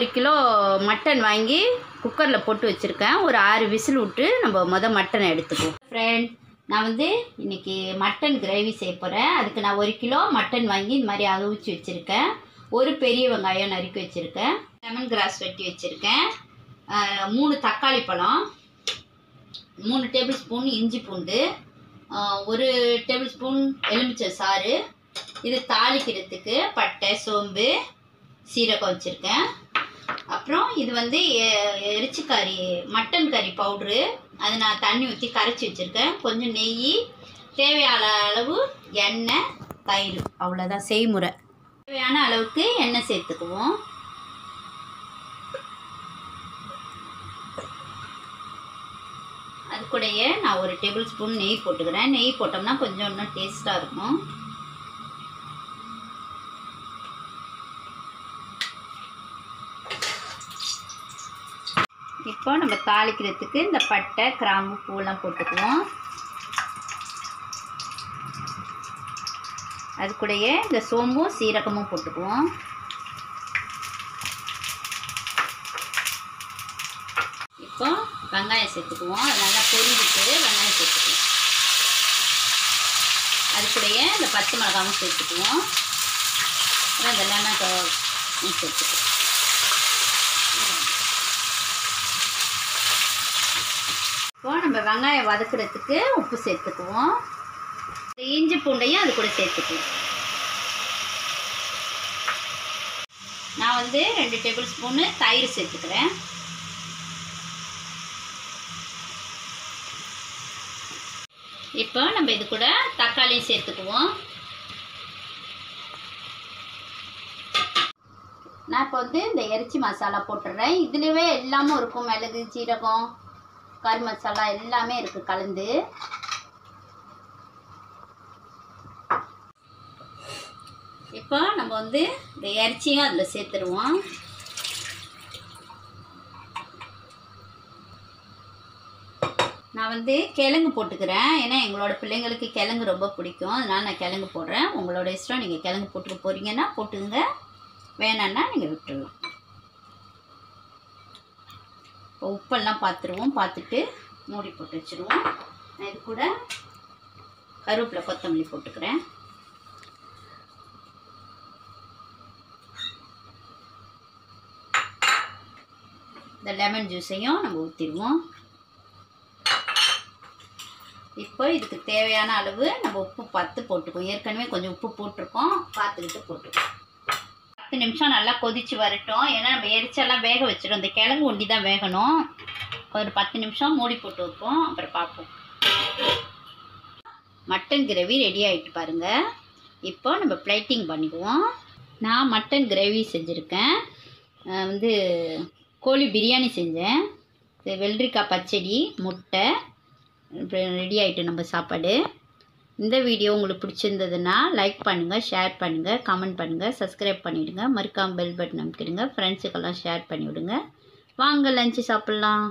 ஒரு kilo mutton வாங்கி குக்கரில் போட்டு வச்சுருக்கேன். ஒரு ஆறு விசில் விட்டு நம்ம மொதல் மட்டனை எடுத்துக்குவோம். ஃப்ரெண்ட் நான் வந்து இன்றைக்கி மட்டன் கிரேவி செய்ய போகிறேன் அதுக்கு நான் ஒரு கிலோ மட்டன் வாங்கி இந்த மாதிரி அகவிச்சு வச்சுருக்கேன். ஒரு பெரிய வெங்காயம் நறுக்கி வச்சுருக்கேன். லெமன் கிராஸ் வெட்டி வச்சுருக்கேன். மூணு தக்காளி பழம். மூணு டேபிள் ஸ்பூன் இஞ்சி பூண்டு. ஒரு டேபிள் ஸ்பூன் எலுமிச்சை சாறு. இது தாளிக்கிறதுக்கு பட்டை சோம்பு சீரகம் வச்சுருக்கேன். அப்புறம் இது வந்து எரிச்சி கறி மட்டன் கறி பவுட்ரு. அது நான் தண்ணி ஊற்றி கரைச்சி வச்சுருக்கேன். கொஞ்சம் நெய் தேவையான அளவு எண்ணெய் தயிர். அவ்வளோதான் செய்முறை. தேவையான அளவுக்கு எண்ணெய் சேர்த்துக்குவோம். அது கூடயே நான் ஒரு டேபிள் ஸ்பூன் நெய் போட்டுக்கிறேன். நெய் போட்டோம்னா கொஞ்சம் இன்னும் டேஸ்ட்டாக இருக்கும். இப்போ நம்ம தாளிக்கிறதுக்கு இந்த பட்டை கிராம்பு பூலாம் போட்டுக்குவோம். அது கூடயே இந்த சோம்பும் சீரகமும் போட்டுக்குவோம். இப்போ வெங்காயம் சேர்த்துக்குவோம். அது நல்லா பொரிஞ்சிட்டு வெங்காயம் சேர்த்துக்குவோம். அது கூடயே இந்த பச்சை மிளகாவும் சேர்த்துக்குவோம். அப்புறம் இந்த லெமன் சேர்த்துக்குவோம். இப்போ நம்ம வெங்காயம் வதக்குறதுக்கு உப்பு சேர்த்துக்குவோம். இந்த இஞ்சி பூண்டையும் அது கூட சேர்த்துக்குவோம். நான் வந்து ரெண்டு டேபிள் ஸ்பூனு தயிர் சேர்த்துக்கிறேன். இப்போ நம்ம இது கூட தக்காளியும் சேர்த்துக்குவோம். நான் இப்போ வந்து இந்த இறைச்சி மசாலா போட்டுடுறேன் இதுலவே எல்லாமே இருக்கும். மிளகு சீரகம் கறி மசாலா எல்லாமே இருக்குது கலந்து. இப்போ நம்ம வந்து இந்த இறைச்சியும் அதில் சேர்த்துருவோம். நான் வந்து கிழங்கு போட்டுக்கிறேன். ஏன்னா எங்களோட பிள்ளைங்களுக்கு கிழங்கு ரொம்ப பிடிக்கும். அதனால் நான் கிழங்கு போடுறேன். உங்களோட இஷ்டம் நீங்கள் கிழங்கு போட்டுக்க போகிறீங்கன்னா போட்டுங்க. வேணான்னா நீங்கள் விட்டுடலாம் இப்போ உப்பெல்லாம் பார்த்துருவோம் பார்த்துட்டு மூடி போட்டு வச்சுருவோம். நான் இது கூட கருவேப்பிலை கொத்தமல்லி போட்டுக்கிறேன். இந்த லெமன் ஜூஸையும் நம்ம ஊற்றிடுவோம் இப்போ இதுக்கு தேவையான அளவு நம்ம உப்பு பார்த்து போட்டுக்குவோம். ஏற்கனவே கொஞ்சம் உப்பு போட்டிருக்கோம். பார்த்துக்கிட்டு போட்டுக்குவோம். பத்து நிமிஷம் நல்லா கொதிச்சு வரட்டும். ஏன்னா நம்ம எரிச்செல்லாம் வேக வச்சிடும். இந்த கிழங்கு ஒண்டி தான் வேகணும். ஒரு பத்து நிமிஷம் மூடி போட்டு வைப்போம். அப்புறம் பார்ப்போம். மட்டன் கிரேவி ரெடி ஆகிட்டு பாருங்கள் இப்போ நம்ம பிளேட்டிங் பண்ணிக்குவோம். நான் மட்டன் கிரேவி செஞ்சுருக்கேன். வந்து கோழி பிரியாணி செஞ்சேன். வெள்ளரிக்காய் பச்சடி முட்டை ரெடி ஆகிட்டு நம்ம சாப்பாடு. இந்த வீடியோ உங்களுக்கு பிடிச்சிருந்ததுன்னா லைக் பண்ணுங்கள் ஷேர் பண்ணுங்கள் கமெண்ட் பண்ணுங்கள் சப்ஸ்கிரைப் பண்ணிவிடுங்க மறுக்காமல் பெல் பட்டன் அமைக்கிடுங்க. ஃப்ரெண்ட்ஸுக்கெல்லாம் ஷேர் பண்ணிவிடுங்க. வாங்க லஞ்சு சாப்பிட்லாம்.